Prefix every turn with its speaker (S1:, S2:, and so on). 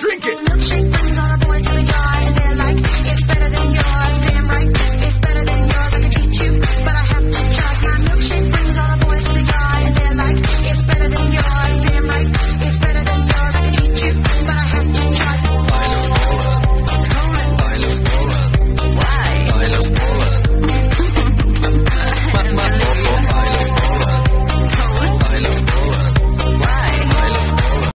S1: drink it.